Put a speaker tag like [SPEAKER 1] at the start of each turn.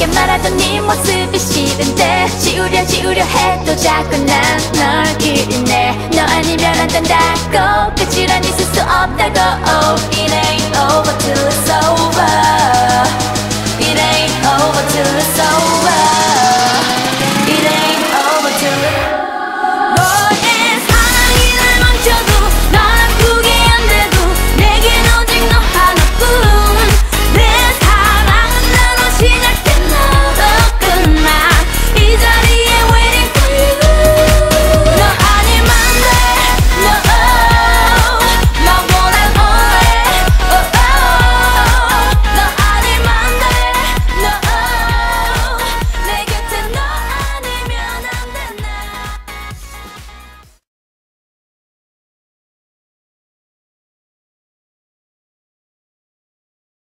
[SPEAKER 1] 내게 말하던 네 모습이 싫은데 지우려 지우려 해도 자꾸 난널 기르네. 너 아니면 안 된다고. 끝이란 있을 수 없다고. Oh, 이래